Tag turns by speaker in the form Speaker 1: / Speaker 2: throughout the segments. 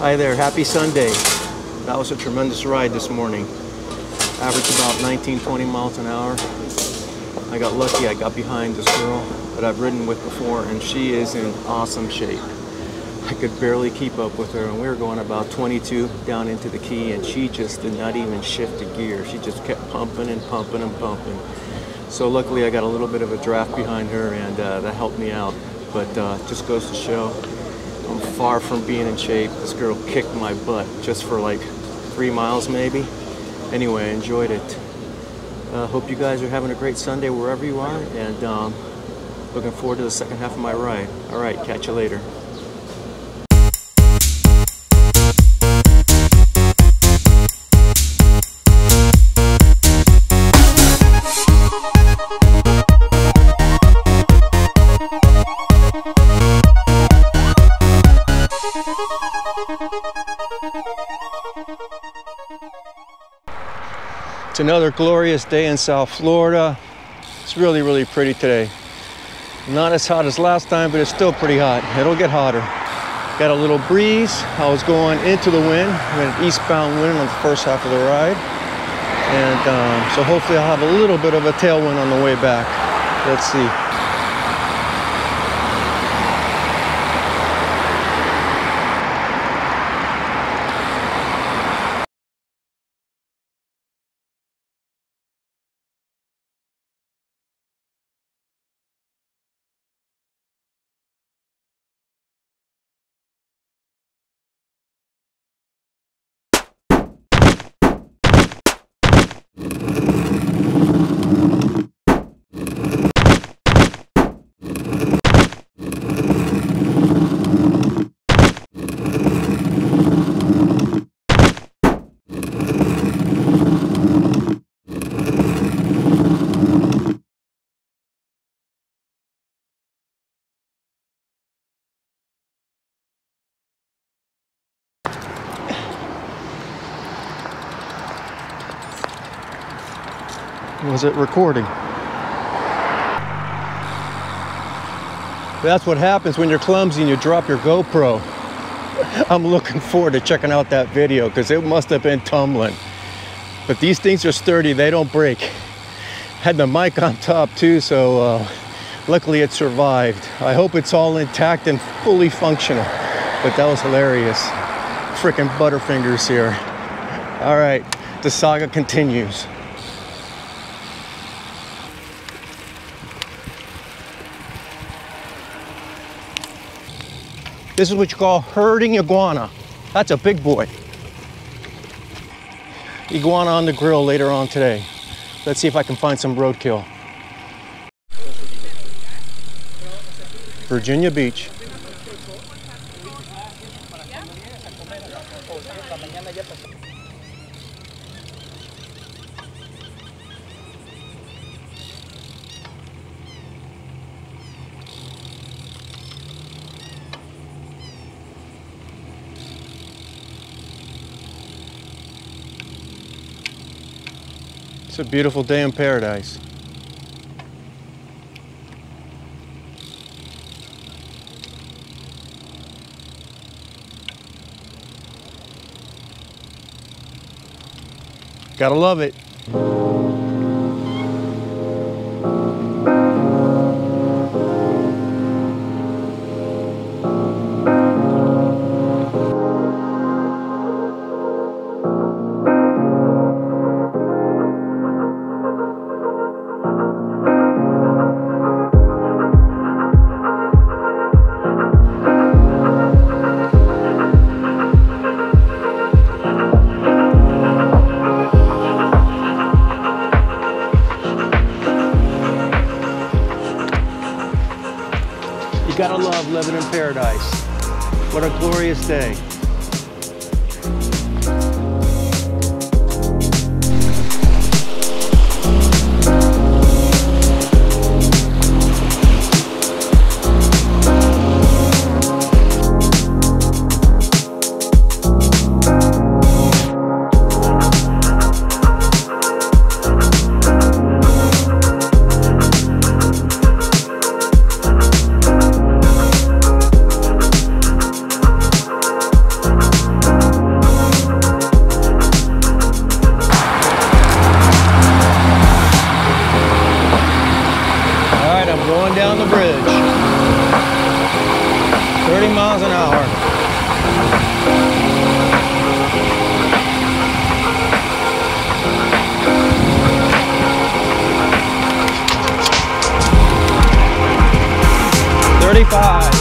Speaker 1: Hi there, happy Sunday. That was a tremendous ride this morning. Average about 19, 20 miles an hour. I got lucky, I got behind this girl that I've ridden with before and she is in awesome shape. I could barely keep up with her and we were going about 22 down into the key and she just did not even shift a gear. She just kept pumping and pumping and pumping. So luckily I got a little bit of a draft behind her and uh, that helped me out. But uh, just goes to show I'm far from being in shape. This girl kicked my butt just for like three miles maybe. Anyway, I enjoyed it. Uh, hope you guys are having a great Sunday wherever you are and um, looking forward to the second half of my ride. All right, catch you later. Another glorious day in South Florida. It's really, really pretty today. Not as hot as last time, but it's still pretty hot. It'll get hotter. Got a little breeze. I was going into the wind, We had an eastbound wind on the first half of the ride. And um, so hopefully I'll have a little bit of a tailwind on the way back. Let's see. Was it recording? That's what happens when you're clumsy and you drop your GoPro. I'm looking forward to checking out that video because it must have been tumbling. But these things are sturdy, they don't break. Had the mic on top too, so uh, luckily it survived. I hope it's all intact and fully functional. But that was hilarious. Freaking Butterfingers here. All right, the saga continues. This is what you call herding iguana. That's a big boy. Iguana on the grill later on today. Let's see if I can find some roadkill. Virginia Beach. It's a beautiful day in paradise. Gotta love it. Paradise. What a glorious day. 30 miles an hour. Thirty-five.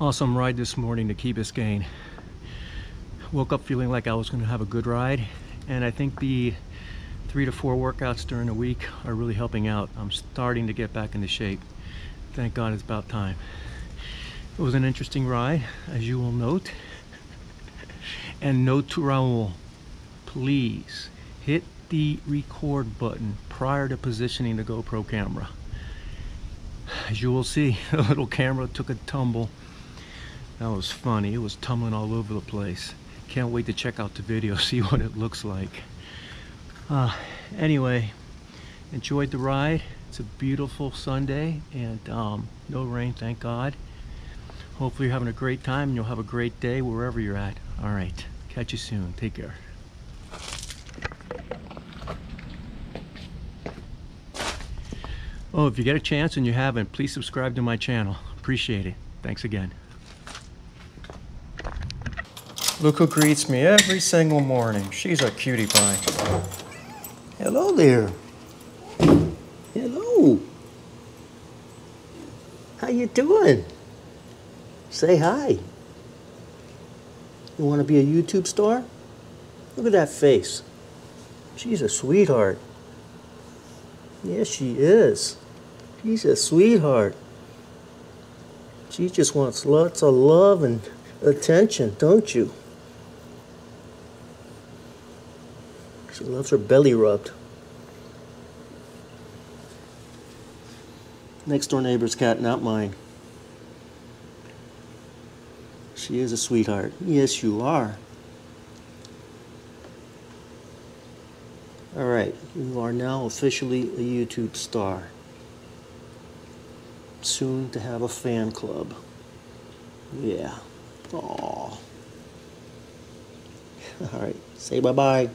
Speaker 1: Awesome ride this morning to Key Biscayne. Woke up feeling like I was going to have a good ride, and I think the three to four workouts during the week are really helping out. I'm starting to get back into shape. Thank God it's about time. It was an interesting ride, as you will note. And note to Raul, please hit the record button prior to positioning the GoPro camera. As you will see, the little camera took a tumble. That was funny. It was tumbling all over the place. Can't wait to check out the video, see what it looks like. Uh, anyway, enjoyed the ride. It's a beautiful Sunday and um, no rain, thank God. Hopefully you're having a great time and you'll have a great day wherever you're at. All right, catch you soon. Take care. Oh, if you get a chance and you haven't, please subscribe to my channel. Appreciate it. Thanks again. Look who greets me every single morning. She's a cutie pie.
Speaker 2: Hello there. Hello. How you doing? Say hi. You want to be a YouTube star? Look at that face. She's a sweetheart. Yes, she is. She's a sweetheart. She just wants lots of love and attention, don't you? She loves her belly rubbed. Next door neighbor's cat, not mine. She is a sweetheart. Yes, you are. All right, you are now officially a YouTube star. Soon to have a fan club. Yeah. Aw. All right, say bye bye.